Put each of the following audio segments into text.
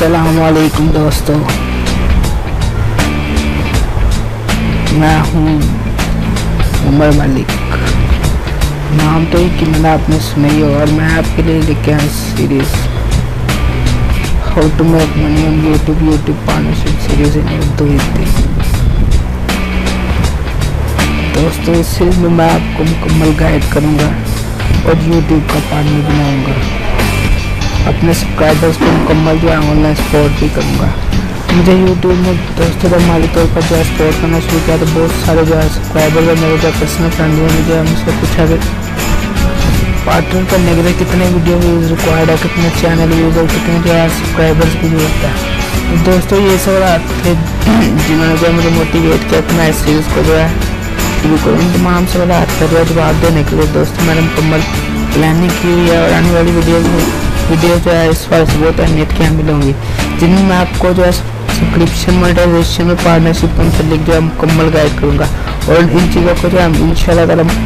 असलकुम दोस्तों मैं हूँ उमर मलिक। नाम तो ही कि मैंने आपने सुनाई और मैं आपके लिए लेके आया series how to make money on YouTube YouTube partnership series in Urdu Hindi दोस्तों, इस सीरीज़ में मैं आपको मुकम्मल गाइड करूँगा और यूट्यूब का पार्टनर बनाऊँगा। अपने सब्सक्राइबर्स को मुकम्मल जो है ऑनलाइन सपोर्ट भी करूँगा। मुझे यूट्यूब में दोस्तों जब माली तौर पर जो है सपोर्ट करना शुरू किया तो बहुत सारे जो है सब्सक्राइबर और मेरे जो पर्सनल फ्रेंड हुए मुझे मुझसे पूछा कि पार्टनर करने के लिए कितने वीडियो व्यूज़ रिक्वायर्ड है, कितने चैनल व्यूज़ और कितने जो है सब्सक्राइबर्स की ज़रूरत है। तो दोस्तों, ये सवाल थे जिन्होंने जो मुझे मोटिवेट किया कि मैं इस सीरीज़ को जो है। शुरू करूँ। तमाम सवाल का जवाब देने के लिए दोस्तों, मैंने मुकम्मल प्लानिंग की हुई है और आने वाली वीडियो में वीडियो जो है, इस बार बहुत अहमियत की हमें होंगी जिनमें मैं आपको जो है सब्सक्रिप्शन मोनेटाइजेशन में पार्टनरशिप मतलब जो है, मुकम्मल गाइड करूँगा। और इन चीज़ों को जो है इन शाला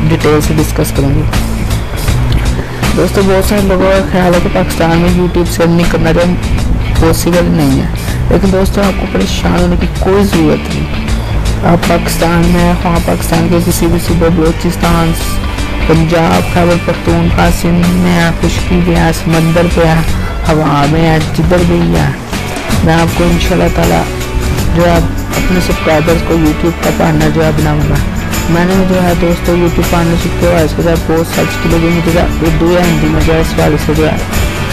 डिटेल से डिस्कस करेंगे। दोस्तों, बहुत सारे लोगों का ख्याल है कि पाकिस्तान में यूट्यूब से अर्निंग करना जो पॉसिबल नहीं है। लेकिन दोस्तों, आपको परेशान होने की कोई ज़रूरत नहीं। आप पाकिस्तान में वहाँ पाकिस्तान के किसी भी सूबे बलोचिस्तान पंजाब खैबर पख्तूनख्वा सिंध में है खुशकी भी है समंदर पे है हवा में आ, जिधर भी है मैं आपको इन ताला जो है अपने सब्सक्राइबर्स को यूट्यूब का पार्टनर जो है बनाऊँगा। मैंने जो है दोस्तों यूट्यूब पार्टनरशिप के जो है बहुत सर्च की लेकिन मुझे उर्दू या हिंदी में जो है इस वाले से जो है,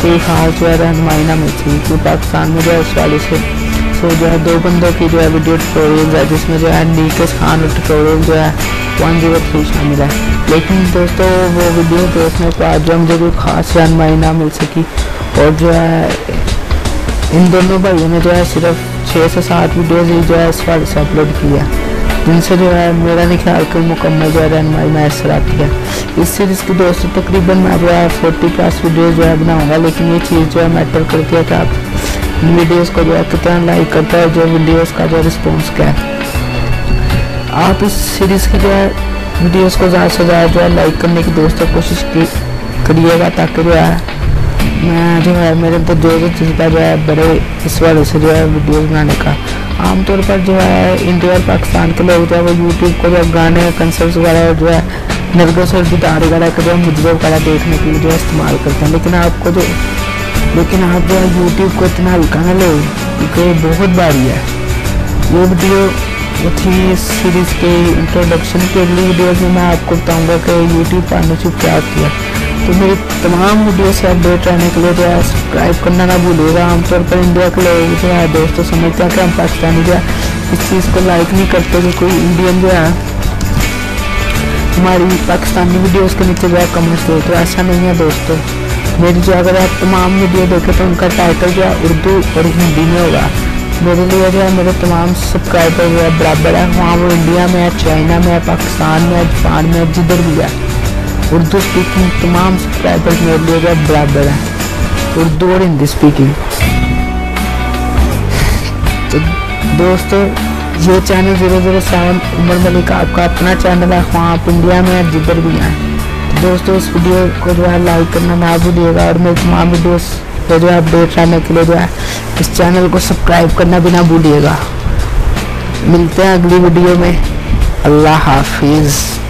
कोई खास जो है रहनुमाई ना मिलती क्योंकि पाकिस्तान में जो है इस वाले से सो जो है दो बंदों की जो है वीडियो ट्यूटोरियल है जिसमें जो है नीकेश खान ट्यूटोरियल जो है वन ज़ीरो थ्री शामिल है लेकिन दोस्तों वो वीडियो देखने के बाद जो मुझे कोई खास जानकारी ना मिल सकी और जो है इन दोनों भाइयों ने जो है सिर्फ़ छः से सात वीडियोज़ ही जो है इस वाले से अपलोड किया जिनसे जो है मेरा नहीं ख्याल कि मुकम्मल जो है रहनमाई मैसर आती है इस सीरीज़ की दोस्तों तकरीबन मैं जो है फोर्टी प्लस वीडियो जो है बनाऊँगा लेकिन ये चीज़ जो है मैटर करती है कि आप वीडियोज़ को जो है कितना लाइक करता है जो वीडियोज़ का जो रिस्पॉन्स क्या है आप इस सीरीज़ की जो है वीडियोस को ज़्यादा से ज़्यादा जो है लाइक करने की दोस्तों कोशिश की करिएगा ताकि जो है मैं जो है मेरे अंदर जो जज्बा जो है बड़े इस वाले से जो है वीडियोस बनाने का आमतौर पर जो है इंडिया और पाकिस्तान के लोग जो है वो यूट्यूब को जो गाने कंसर्ट्स वगैरह जो है नरगस और गिटार वगैरह का जो है मुजरे वगैरह देखने के लिए जो है इस्तेमाल करते हैं लेकिन आपको जो लेकिन आप है यूट्यूब को इतना हल्का ना लो क्योंकि बहुत भारी है। ये वीडियो वो थी सीरीज़ के इंट्रोडक्शन के अगली वीडियो में मैं आपको बताऊँगा कि यूट्यूब पार्टनरशिप क्या किया। तो मेरी तमाम वीडियो से अपडेट रहने के लिए जो है सब्सक्राइब करना ना भूलिएगा। आमतौर पर इंडिया के लोग जो है, दोस्तों समझते हैं कि हम पाकिस्तानी जो है, इस चीज़ को लाइक नहीं करते कि कोई इंडियन जो है, हमारी पाकिस्तानी वीडियोज़ के नीचे जो है कमेंट्स दे तो ऐसा नहीं है, दोस्तों। मेरी जो अगर आप तमाम वीडियो देखें तो उनका टाइटल जो है उर्दू और हिंदी में होगा। मेरे लिए जो है, मेरे तमाम सब्सक्राइबर जो है, बराबर है। वहाँ वो इंडिया में है चाइना में है पाकिस्तान में है जापान में है, जिधर भी है। उर्दू स्पीकिंग तमाम सब्सक्राइबर मेरे लिए जो बराबर है। उर्दू और हिंदी स्पीकिंग तो दोस्तों, ये channel zero zero seven Umar Malik आपका अपना चैनल है। वहाँ आप इंडिया में है, जिधर भी हैं। दोस्तों, इस वीडियो को जो है लाइक करना ना भूलिएगा और मेरे तमाम वीडियोस को जो है अपडेट रहने के लिए जो है इस चैनल को सब्सक्राइब करना भी ना भूलिएगा। मिलते हैं अगली वीडियो में। अल्लाह हाफिज़।